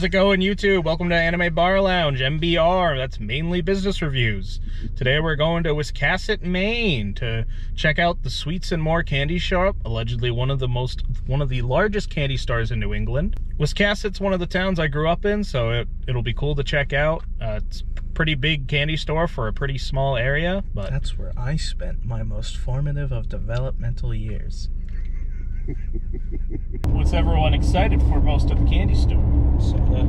How's it going, YouTube? Welcome to Anime Bar Lounge, MBR. That's Mainely business reviews. Today we're going to Wiscasset, Maine to check out the Sweetz and More Candy Shop, allegedly one of the most, one of the largest candy stores in New England. Wiscasset's one of the towns I grew up in, so it, it'll be cool to check out. Uh, it's pretty big candy store for a pretty small area, but That's where I spent my most formative of developmental years. what's everyone excited for most at the candy store? Soda.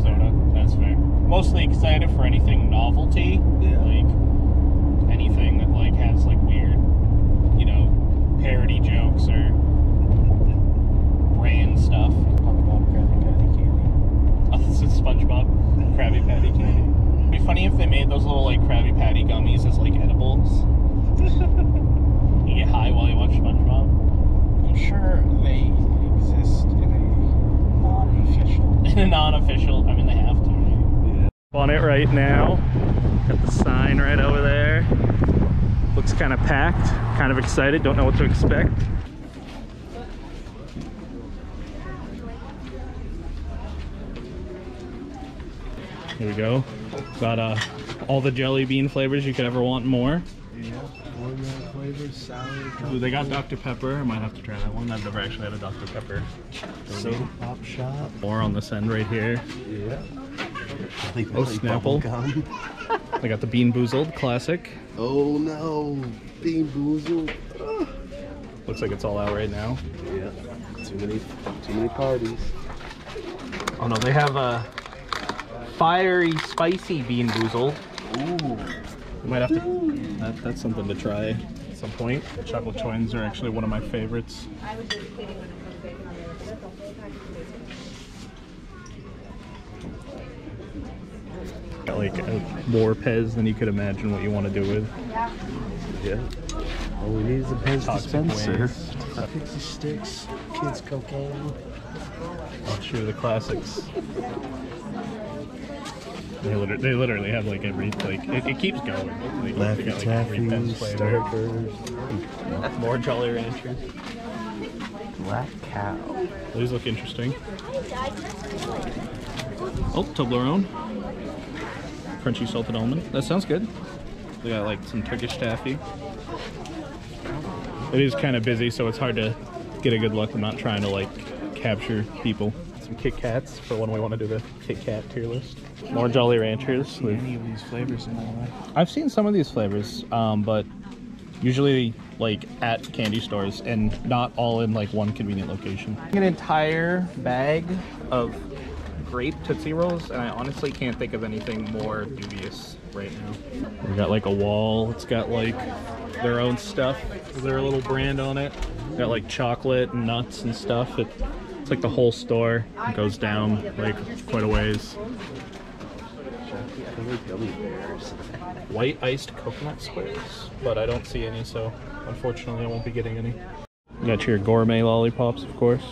Soda, that's fair. Mostly excited for anything novelty, Yeah. like anything that like has like weird, you know, parody jokes or brand stuff. SpongeBob Krabby Patty candy. Oh, this is SpongeBob Krabby Patty candy. It'd be funny if they made those little like Krabby Patty gummies as like edibles. you get high while you watch SpongeBob. I'm sure they exist in a non-official. In a non-official, I mean they have to. Right? On it right now. Got the sign right over there. Looks kind of packed. Kind of excited. Don't know what to expect. Here we go. Got uh, all the jelly bean flavors you could ever want more. Yeah, watermelon flavors, sour, Ooh, they got Dr. Pepper. I might have to try that one. I've never actually had a Dr. Pepper. soda pop shop. More on this end right here. Yeah. Oh, Snapple. They got the Bean Boozled classic. Oh no, Bean Boozled. Looks like it's all out right now. Yeah. Too many, too many parties. Oh no, they have a fiery, spicy Bean Boozled. Ooh. We might have to. That, that's something to try at some point. Chocolate choins are actually one of my favorites. Got like a, more Pez than you could imagine what you want to do with. Yeah. All we need is a Pez Toxic dispenser. waste. Pixie sticks, kids cocaine. Oh, sure, the classics. They literally, they literally have like every like it, it keeps going. Like, Laffy got, like, every Taffy, Pez flavor. Starburst, More Jolly Ranchers. Black Cow. These look interesting. Oh, Toblerone. Crunchy salted almond. That sounds good. We got like some Turkish taffy. It is kind of busy, so it's hard to get a good look. I'm not trying to like capture people. Some Kit Kats for when we want to do the Kit Kat tier list. More Jolly Ranchers. with- Any of these flavors in my life. I've seen some of these flavors, um, but usually like at candy stores and not all in like one convenient location. An entire bag of grape Tootsie Rolls, and I honestly can't think of anything more dubious right now. We got like a wall. It's got like their own stuff, with their little brand on it. Got like chocolate and nuts and stuff. It, it's like the whole store It goes down like quite a ways. Colored gummy bears. white iced coconut squares, but I don't see any, so unfortunately I won't be getting any. You got your gourmet lollipops, of course.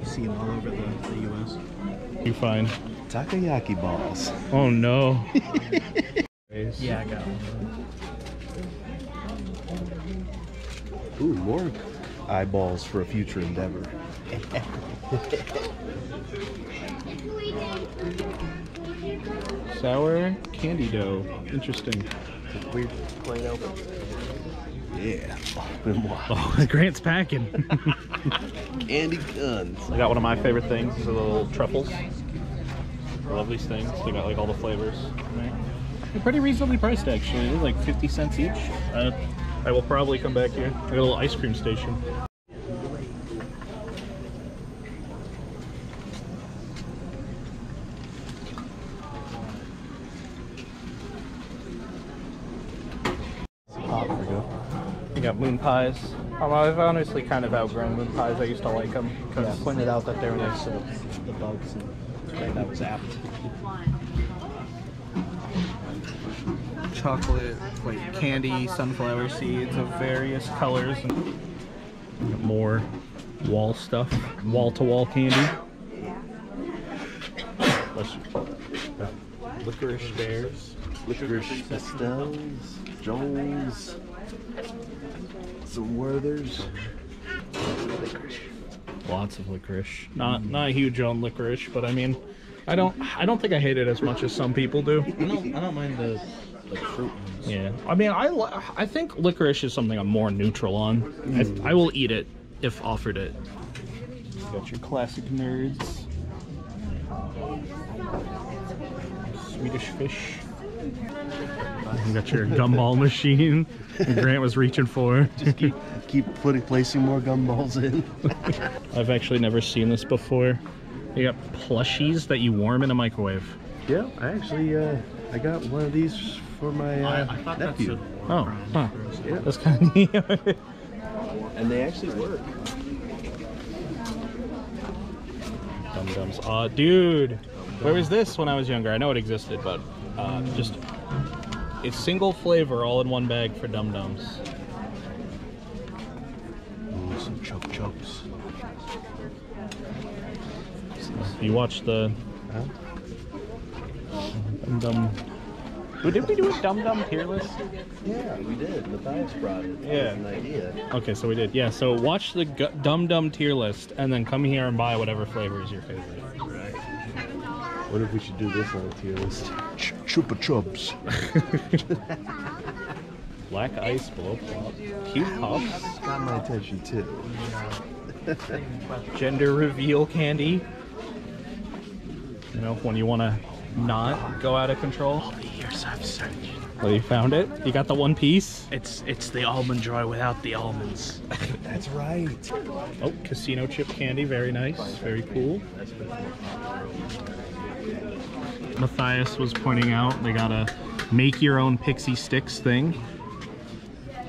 You see them all over the, the U.S. You find. Takoyaki balls. Oh no. Yeah, I got one. Ooh, more eyeballs for a future endeavor. Sour candy dough. Interesting. Weird plate open. Yeah. Oh, Grant's packing. Candy guns. I got one of my favorite things, the little truffles. I love these things. They got like all the flavors. They're pretty reasonably priced actually. They're like 50 cents each. Uh, I will probably come back here. I got a little ice cream station. Pop for go. You got moon pies. Um, I've honestly kind of outgrown moon pies. I used to like them. Cause Yeah, pointed out that they were next to the, the bugs, and right, that was apt. Chocolate, like candy, sunflower seeds of various colors. Got more wall stuff, wall to wall candy. Let's- Licorice bears. Licorice pastels. Jones. Some Werthers. Licorice. lots of licorice. Not not huge on licorice, but I mean, I don't I don't think I hate it as much as some people do. I don't, I don't mind the like fruit ones. Yeah, I mean, I I think licorice is something I'm more neutral on. I, I will eat it if offered it. You got your classic nerds. Swedish fish. You got your gumball machine Grant was reaching for. keep keep putting placing more gumballs in. I've actually never seen this before. You got plushies that you warm in a microwave. yeah, I actually uh, I got one of these for my uh, nephew, Oh, huh. Yeah. That's kind of neat. and they actually work. Dum Dums. Uh, dude, where was this when I was younger? I know it existed, but uh, just it's single flavor all in one bag for Dum Dums. Ooh, some choke chokes. You watch the Huh? Dum Dum. Who did we do a Dum Dum tier list? Yeah, we did. Matthias brought it. Yeah. An idea. Okay, so we did. Yeah, so watch the Gu- Dum Dum tier list and then come here and buy whatever flavor is your favorite. Right. What if we should do this on a tier list? Ch- Chupa Chups. Black Ice Blow Pop. Cute Puffs. Got my attention too. Gender reveal candy. You know, when you want to not go out of control. Here's I've searched. Well, oh, you found it. You got the one piece. It's it's the almond joy without the almonds. That's right. Oh, casino chip candy. Very nice. Very cool. Matthias was pointing out they got a make your own pixie sticks thing.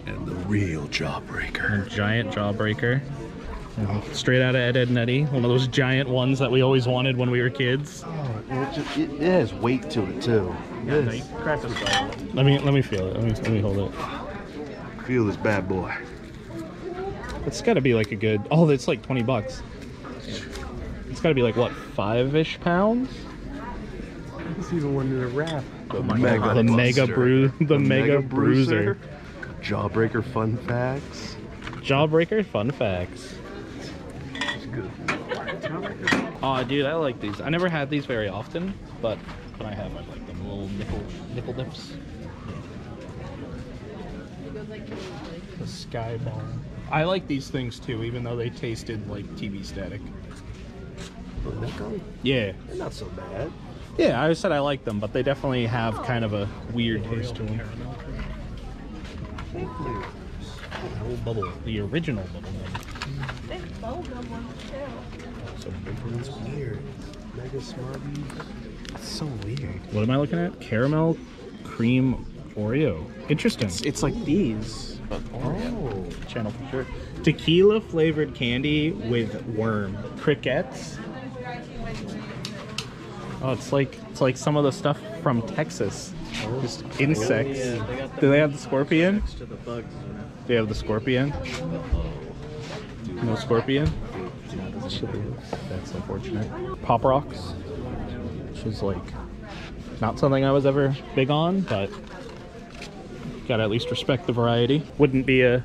And the real jawbreaker. A giant jawbreaker. Straight out of Ed, Edd and Eddy. One of those giant ones that we always wanted when we were kids. Oh, it, just, it, it has weight to it too. Yes. Crack this Let me let me feel it. Let me let me hold it. Feel this bad boy. It's got to be like a good. Oh, it's like twenty bucks. It's got to be like what five-ish pounds? It's even one in a wrap. The oh God. The mega bru- the mega bruiser. Jawbreaker fun facts. Jawbreaker fun facts. It's good. Oh, dude, I like these. I never had these very often, but when I have, I like them little nickel nickel dips. The sky ball. I like these things too, even though they tasted like TV static. Yeah, They're not so bad. Yeah. I said I like them, but they definitely have kind of a weird taste to them. Whole bubble, the original bubble gum. There's bubblegum ones too. So big It's weird. Mega Smarties. It's so weird. What am I looking at? Caramel cream Oreo. Interesting. It's like these. But Oh. Channel for sure. Tequila flavored candy with worm. Crickets. Oh, it's like it's like some of the stuff from Texas. Oh, Just insects. Do they have the scorpion? the bugs. You know? Do they have the scorpion? No scorpion? That's unfortunate. Pop rocks, which is like not something I was ever big on, but gotta at least respect the variety. Wouldn't be a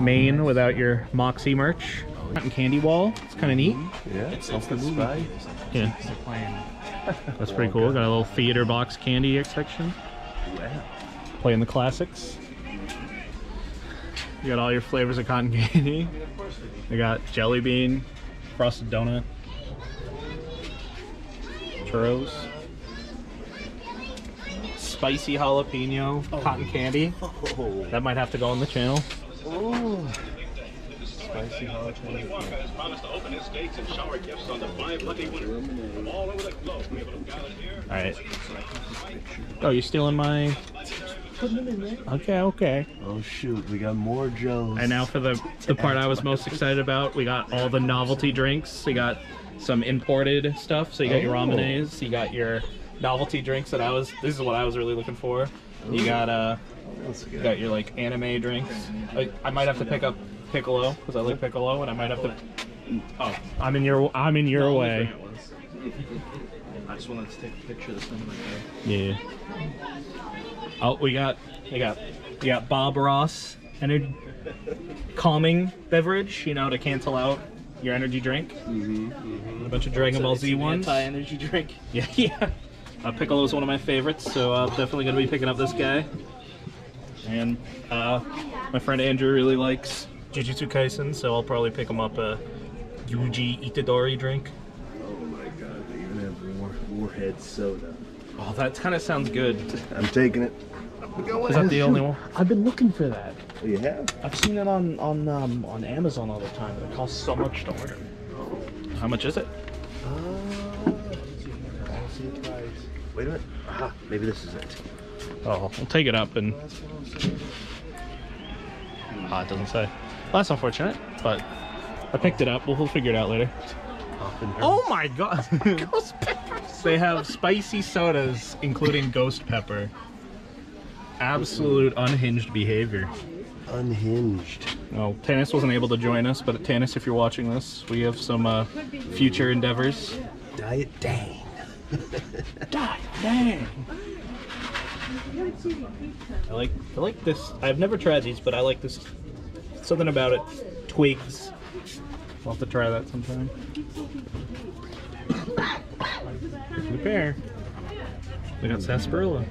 Maine without your Moxie merch. Cotton candy wall. It's kind of neat. Yeah. It's, it's the movie. spy. Yeah, They're playing. that's pretty cool. Got a little theater box candy section. Wow. Playing the classics. You got all your flavors of cotton candy. You got jelly bean, frosted donut, churros, spicy jalapeno oh. cotton candy. Oh. That might have to go on the channel. oh. Spicy jalapeno. has promised to open his gates and shower gifts on the five lucky winners from all over the globe. We have a here. All right. Oh, you're stealing my? Okay, okay. Oh shoot, we got more Joes. And now for the the part I was most excited about, we got all the novelty drinks. We got some imported stuff. So you got your Oh. Ramunes, you got your novelty drinks that I was. This is what I was really looking for. You got uh, you got your like anime drinks. I, I might have to pick up Piccolo because I like Piccolo, and I might have to. Oh, I'm in your I'm in your way. I just wanted to take a picture of this thing right Yeah. Oh, we got we got we got Bob Ross and a calming beverage, you know, to cancel out your energy drink. Mhm. A bunch of Dragon Ball Z ones. Anti-energy drink. Yeah, yeah. Uh, Piccolo is one of my favorites, so I'm definitely going to be picking up this guy. And uh, my friend Andrew really likes Jujutsu Kaisen, so I'll probably pick him up a Yuji Itadori drink. Oh my god, they even have war, Warhead soda. Oh, that kind of sounds good. I'm taking it. Is that the only one? I've been looking for that. Oh, you have? I've seen it on on um, on Amazon all the time. but It costs so much to order. How much is it? Uh, see the price. Wait a minute. Aha, maybe this is it. Oh, I'll take it up and. Ah, it doesn't say. Well, that's unfortunate, but I picked it up. We'll, we'll figure it out later. Oh my god! Ghost peppers! They have spicy sodas, including ghost pepper. Absolute unhinged behavior. Unhinged. Oh, Tanis wasn't able to join us, but Tanis, if you're watching this, we have some uh, future endeavors. Diet Dane. Die, dang! I like I like this. I've never tried these, but I like this. Something about it. Twigs. We'll have to try that sometime. Good pair. They got sarsaparilla.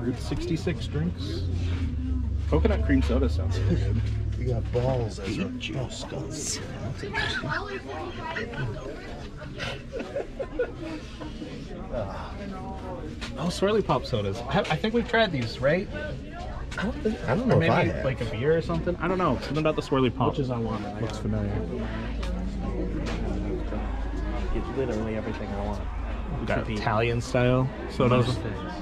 Route 66 drinks. Coconut cream soda sounds really good. We got balls as our juice. Oh, swirly pop sodas. I I think we've tried these, right? I don't, think, I don't know Or if I maybe have. like a beer or something. I don't know. Something about the swirly pop. Which is I want. I looks got familiar. It's literally everything I want. We got Compete. Italian style sodas. Most things.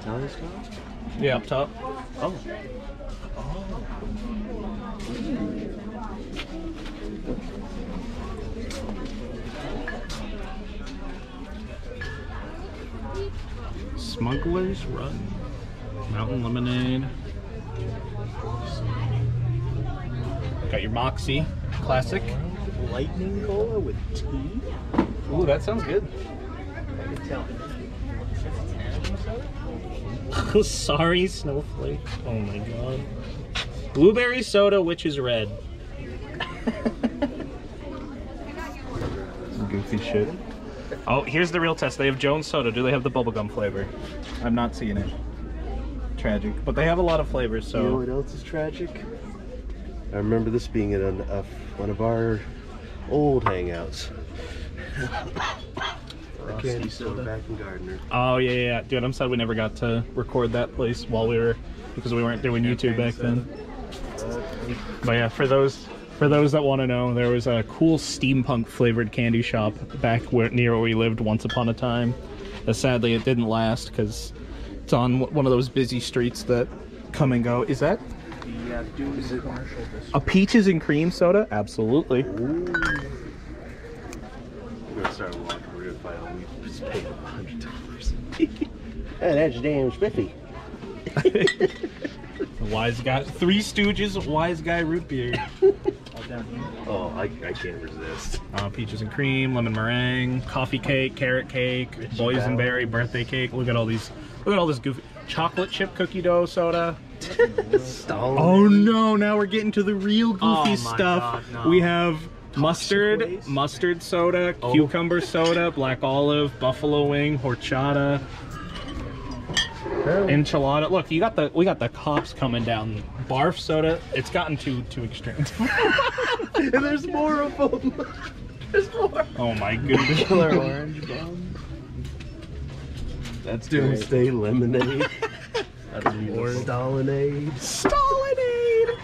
Italian style? Yeah, up top. Oh. oh. Smuggler's Run. Mountain Lemonade. Got your Moxie. Classic. Lightning cola with tea? Ooh, that sounds good. I can tell. Sorry, Snowflake. Oh my god. Blueberry soda, which is red. Goofy shit. Oh, here's the real test. They have Jones soda. Do they have the bubblegum flavor? I'm not seeing it. Tragic. But they have a lot of flavors, You know so. what else is tragic? I remember this being at an, a, one of our old hangouts. The candy store back in Gardiner. Oh, yeah, yeah, yeah. Dude, I'm sad we never got to record that place while we were. Because we weren't doing YouTube back then. But yeah, for those for those that want to know, there was a cool steampunk flavored candy shop back where near where we lived once upon a time. Uh, sadly, it didn't last because it's on one of those busy streets that come and go. Is that Yeah, dude, is it a peaches and cream soda? Absolutely. We're gonna start walking. We're gonna find out we just paid a hundred dollars. that's damn spiffy. Wise guy, Three Stooges, Wise Guy root beer. all down here? Oh, I, I can't resist. Uh, peaches and cream, lemon meringue, coffee cake, carrot cake, boysenberry birthday cake. Look at all these. Look at all this goofy chocolate chip cookie dough soda. Stalin. Oh no! Now we're getting to the real goofy Oh my stuff. God, no. We have mustard, ways? mustard soda, Oh. cucumber soda, black olive, buffalo wing, horchata, enchilada. Look, you got the we got the cops coming down. Barf soda. It's gotten too too extreme. and there's more of them. there's more. oh my goodness. Killer orange bomb. That's Doomsday lemonade. That's Or Stalinade. Stalinade.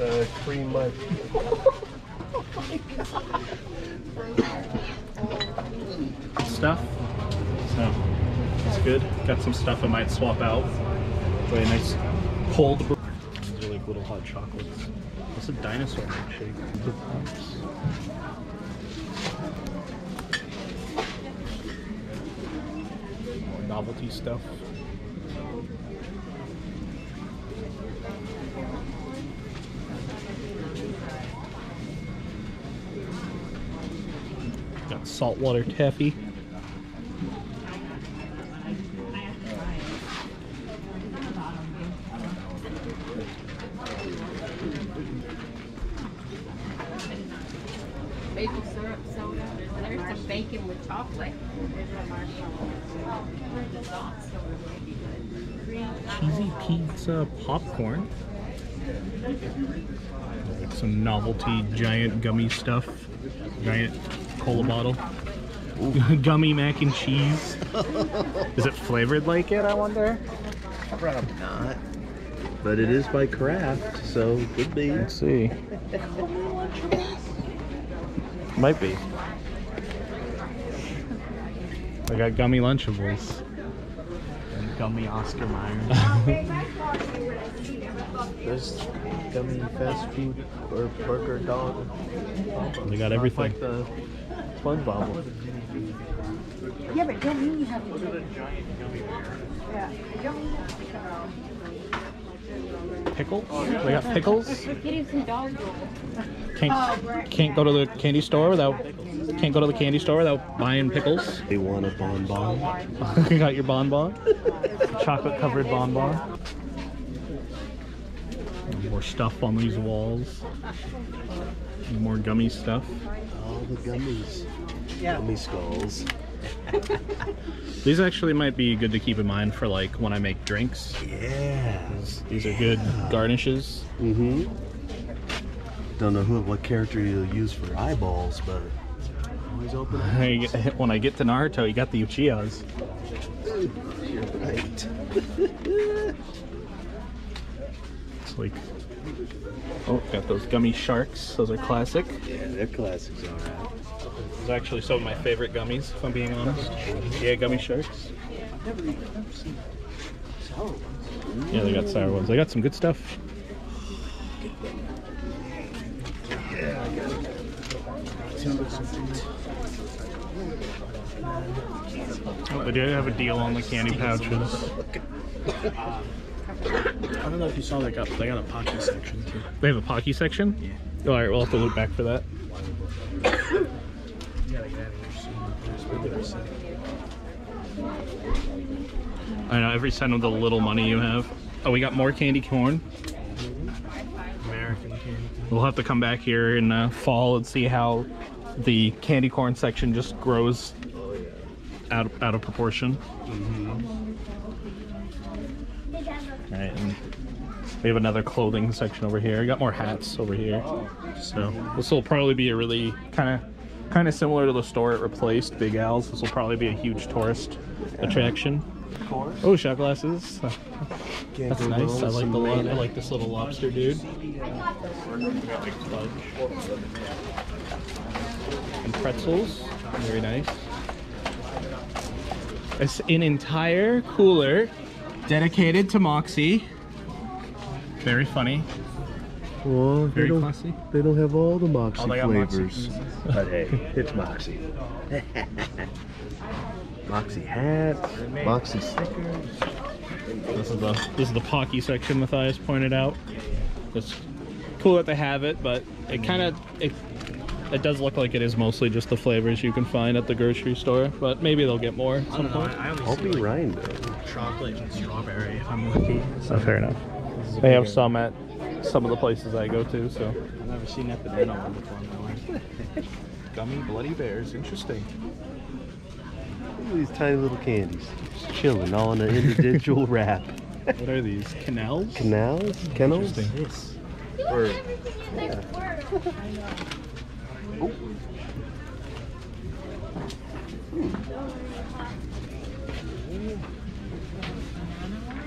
Uh, cream mud. stuff. Good. Got some stuff I might swap out. Really nice cold brew. These are like little hot chocolates. What's a dinosaur milkshake? More novelty stuff. Got saltwater taffy. There's some bacon with chocolate. Cheesy pizza popcorn. Like some novelty giant gummy stuff. Giant cola bottle. gummy mac and cheese. Is it flavored like it, I wonder? Probably not. But it is by Kraft, so could be. Let's see. Might be. I got gummy Lunchables. And gummy Oscar Mayer. There's gummy fast food or burger dog. They got everything. Like the SpongeBob one. Yeah, but don't mean you have to. Yeah, don't mean Pickle? Oh, they got pickles? Getting some dog. Can't oh, can't go to the candy store without can't go to the candy store without buying pickles. They want a bonbon. you got your bonbon. Chocolate covered bonbon. More stuff on these walls. More gummy stuff. All the gummies. Yeah. Gummy skulls. These actually might be good to keep in mind for like when I make drinks. Yeah. These are good garnishes. Mm-hmm. Don't know who, what character you'll use for eyeballs, but always open. I When I get to Naruto, you got the Uchihas. You're right. It's like, oh, got those gummy sharks. Those are classic. Yeah, they're classics, all right. Those are actually some of my favorite gummies, if I'm being honest. Yeah, gummy sharks. Yeah, they got sour ones. They got some good stuff. Oh, they did have a deal on the candy pouches. I don't know if you saw they got they got a pocky section too. They have a Pocky section? Yeah. All right, we'll have to look back for that. You gotta get out of here soon. There's regular I know every cent of the little money you have. Oh, we got more candy corn. American candy. We'll have to come back here in uh, fall and see how the candy corn section just grows out of, out of proportion. Mm-hmm. All right, and we have another clothing section over here. We got more hats over here. So this will probably be a really kind of kind of similar to the store it replaced, Big Al's. This will probably be a huge tourist attraction. Oh, shot glasses. Can't That's nice. I like the lo- I like this little lobster dude. We got like fudge and pretzels. Very nice. It's an entire cooler dedicated to Moxie. Very funny. Well, Very don't, classy. they don't have all the Moxie Oh, they got Moxie flavors. but hey, it's Moxie. Moxie hats, Moxie stickers. This is the this is the Pocky section Matthias pointed out. It's cool that they have it, but it kind of it it does look like it is mostly just the flavors you can find at the grocery store. But maybe they'll get more. At I some don't know. point. I only I'll see be like Ryan though. chocolate and strawberry if I'm lucky. Oh, fair enough. They have some at some of the places I go to. So I've never seen that banana one before in my life. gummy bloody bears, interesting. Look at these tiny little candies. Just chilling all in an individual wrap. What are these? Canals? Canals? Kennels? Interesting. This. Or,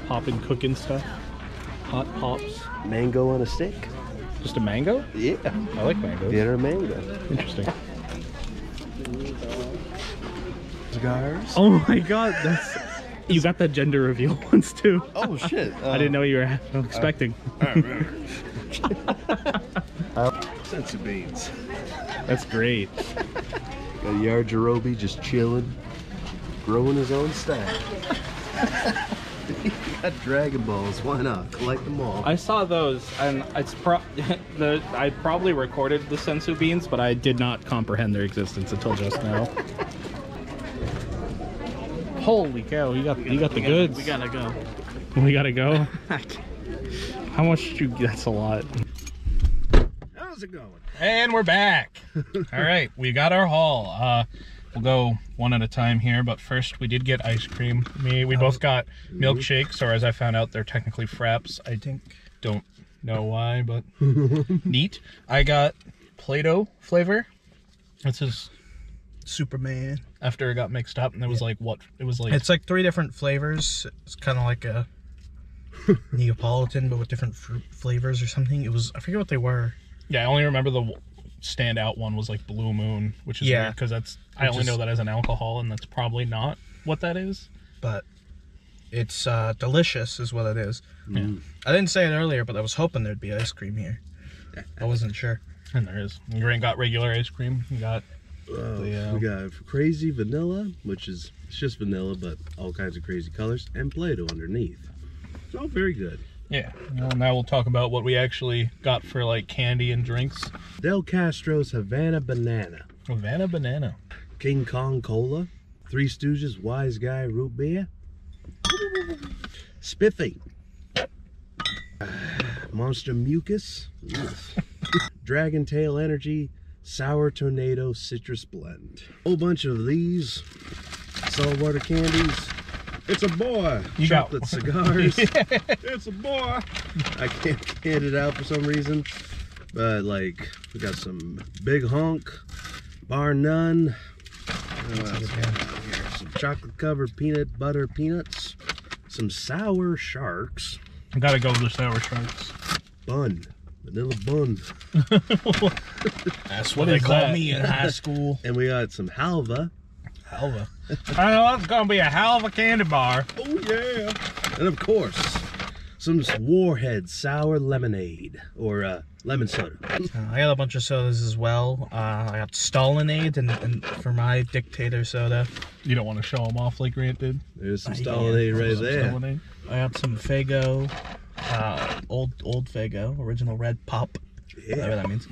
Popping, cooking stuff. Hot pops. mango on a stick? Just a mango? Yeah. I like mangoes. Bitter mango. Interesting. Cigars? Oh my god, that's you got the gender reveal ones too. Oh shit. I didn't know you were expecting. Senzu beans. That's great. Got Yajirobe just chilling, growing his own style. he got Dragon Balls. Why not? Collect them all. I saw those, and it's pro- the I probably recorded the senzu beans, but I did not comprehend their existence until just now. Holy cow! You got you got the goods. We gotta go. We gotta go. How much did you? That's a lot. How's it going? And we're back. All right, we got our haul. Uh, we'll go one at a time here, but first we did get ice cream. Me, we both got milkshakes, or as I found out, they're technically fraps. I think don't know why, but neat. I got Play-Doh flavor. This is Superman. after it got mixed up, and it was like what? It was like It's like three different flavors. It's kind of like a Neapolitan, but with different fruit flavors or something. It was I forget what they were. Yeah. I only remember the standout one was like Blue Moon, which is Yeah. because that's I only is- know that as an alcohol, and that's probably not what that is. but it's uh, delicious, is what it is. Mm. I didn't say it earlier, but I was hoping there'd be ice cream here. I wasn't sure. And there is. You ain't got regular ice cream. You got Oh, Yeah. We got crazy vanilla, which is it's just vanilla, but all kinds of crazy colors, and Play-Doh underneath. It's all very good. Yeah. Well, now we'll talk about what we actually got for like candy and drinks. Del Castro's Havana Banana, Havana banana. King Kong Cola, Three Stooges Wise Guy Root Beer, Spiffy, Monster Mucus, Dragon Tail Energy, Sour Tornado Citrus Blend. A Whole bunch of these saltwater candies. It's a boy. You got- Chocolate cigars. it's a boy. I can't get it out for some reason. But like, we got some Big Honk, Bar None. What else we got here? Some chocolate covered peanut butter peanuts. Some sour sharks. I gotta go with the sour sharks. Bun. Vanilla bun. That's What what, they is called that? me in high school. And we got some halva. Halva. I know it's gonna be a hell of a candy bar. Oh yeah. And of course, some Warhead sour lemonade or uh, lemon soda. Uh, I got a bunch of sodas as well. Uh, I got Stalinade and, and for my dictator soda. You don't want to show them off like Grant did. There's some. Stalinade right Some there. Stalinade. I got some Faygo, uh, old old Faygo, original red pop, whatever Yeah. that means.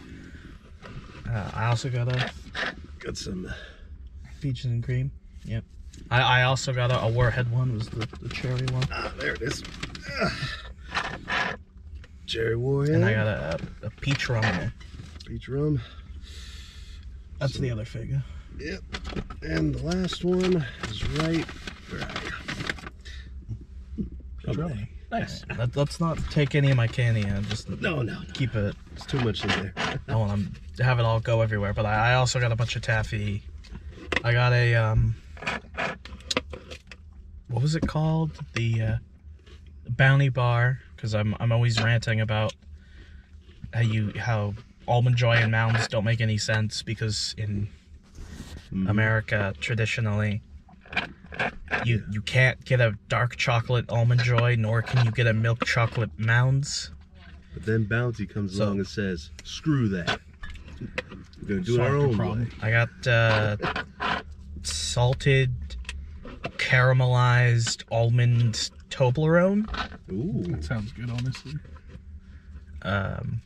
Uh, I also got a Got some. Peaches and cream. Yep. I, I also got a, a Warhead one. Was the, the cherry one, Ah, there it is. Ah. Cherry Warhead. and I got a, a peach rum one. peach rum. That's the other figure. Yep. And the last one is right. Where are you? Chardonnay. Nice. Let, let's not take any of my candy and just No, no, no. keep it. It's too much in there. I want to have it all go everywhere. But I, I also got a bunch of taffy. I got a um, what was it called? The uh, Bounty Bar. Because I'm I'm always ranting about how you how almond joy and mounds don't make any sense because in Mhm. America traditionally you you can't get a dark chocolate almond joy nor can you get a milk chocolate mounds. But then Bounty comes So- along and says, "Screw that. We're gonna do it Solve our own problem. way." I got uh, salted caramelized almond Toblerone. Ooh. That sounds good, honestly. Um,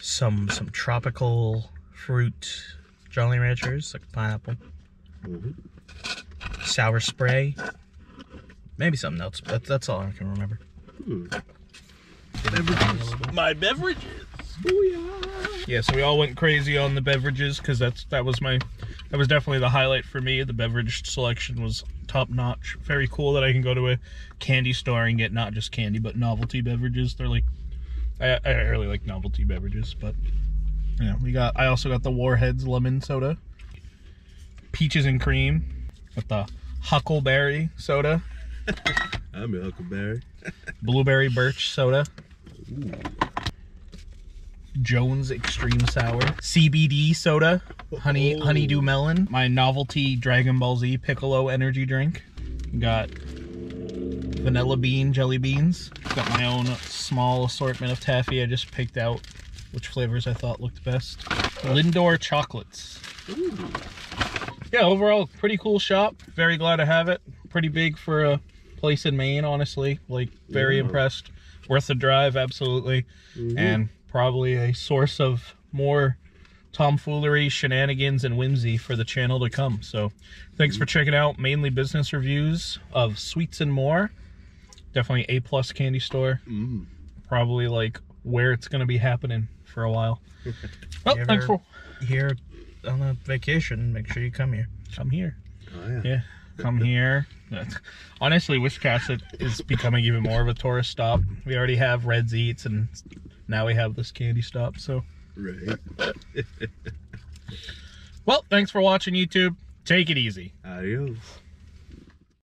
some some tropical fruit Jolly Ranchers, like pineapple, Mhm. sour spray, maybe something else. That, that's all I can remember. Hmm. My beverages. Yeah, so we all went crazy on the beverages because that's that was my that was definitely the highlight for me. The beverage selection was top notch. Very cool that I can go to a candy store and get not just candy but novelty beverages. They're like I, I really like novelty beverages, but yeah, we got. I also got the Warheads lemon soda, peaches and cream, with the Huckleberry soda, I'm a Huckleberry. blueberry birch soda. Jones Extreme Sour, CBD soda, honey Oh. honeydew melon, my novelty Dragon Ball Z Piccolo energy drink. Got vanilla bean jelly beans. Got my own small assortment of taffy. I just picked out which flavors I thought looked best. Lindor chocolates. Yeah, overall pretty cool shop. Very glad to have it. Pretty big for a place in Maine, honestly. Like very impressed. Worth the drive, absolutely mm-hmm. and probably a source of more tomfoolery, shenanigans, and whimsy for the channel to come. So thanks for checking out Mainely business reviews of Sweetz and More. Definitely A plus candy store. Mm. Probably like where it's going to be happening for a while. Oh, well, thanks for here on a vacation. Make sure you come here. Come here. Oh, yeah. yeah. Come here. Honestly, Wiscasset is becoming even more of a tourist stop. We already have Red's Eats and now we have this candy stop, so. Right. well, thanks for watching YouTube. Take it easy. Adios.